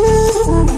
Ooh.